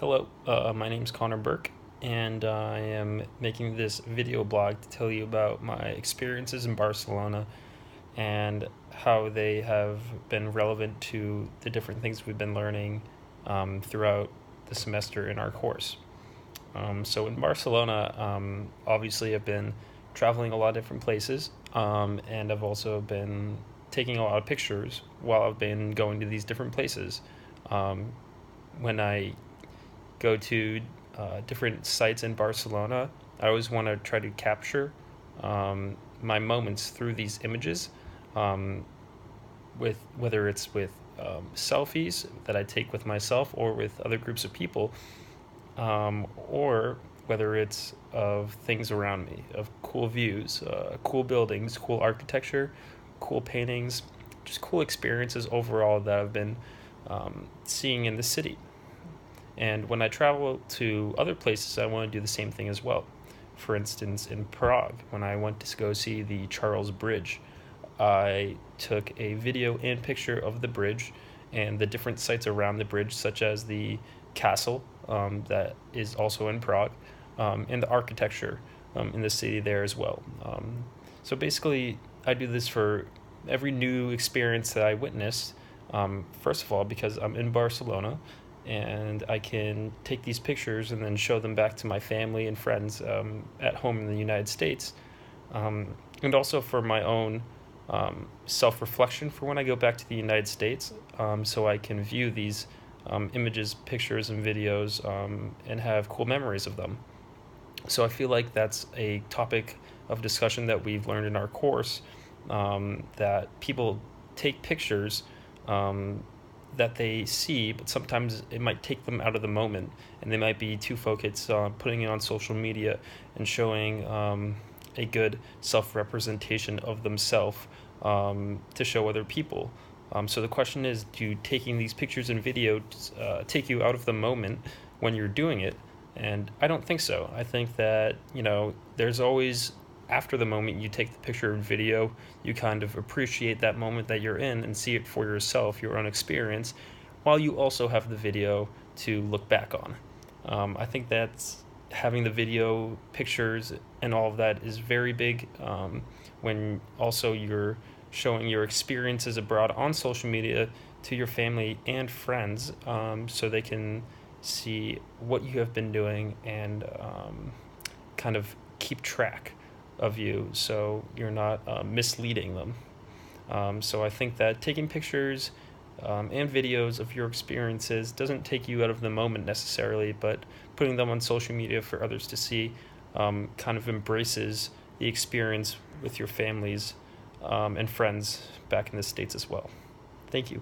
Hello, uh, my name is Connor Burke, and I am making this video blog to tell you about my experiences in Barcelona and how they have been relevant to the different things we've been learning um, throughout the semester in our course. Um, so, in Barcelona, um, obviously, I've been traveling a lot of different places, um, and I've also been taking a lot of pictures while I've been going to these different places. Um, when I go to uh, different sites in Barcelona, I always want to try to capture um, my moments through these images, um, with whether it's with um, selfies that I take with myself or with other groups of people, um, or whether it's of things around me, of cool views, uh, cool buildings, cool architecture, cool paintings, just cool experiences overall that I've been um, seeing in the city. And when I travel to other places, I want to do the same thing as well. For instance, in Prague, when I went to go see the Charles Bridge, I took a video and picture of the bridge and the different sites around the bridge, such as the castle um, that is also in Prague, um, and the architecture um, in the city there as well. Um, so basically, I do this for every new experience that I witness. Um, first of all, because I'm in Barcelona, and I can take these pictures and then show them back to my family and friends um, at home in the United States, um, and also for my own um, self reflection for when I go back to the United States, um, so I can view these um, images, pictures, and videos um, and have cool memories of them. So I feel like that's a topic of discussion that we've learned in our course that people take pictures that they see, but sometimes it might take them out of the moment, and they might be too focused on putting it on social media and showing um, a good self representation of themselves um, to show other people. Um, so the question is, do taking these pictures and videos uh, take you out of the moment when you're doing it? And I don't think so. I think that you know there's always after the moment you take the picture and video, you kind of appreciate that moment that you're in and see it for yourself, your own experience, while you also have the video to look back on. Um, I think that's having the video, pictures, and all of that is very big um, when also you're showing your experiences abroad on social media to your family and friends um, so they can see what you have been doing and um, kind of keep track of you so you're not uh, misleading them. Um, so I think that taking pictures um, and videos of your experiences doesn't take you out of the moment necessarily, but putting them on social media for others to see um, kind of embraces the experience with your families um, and friends back in the States as well. Thank you.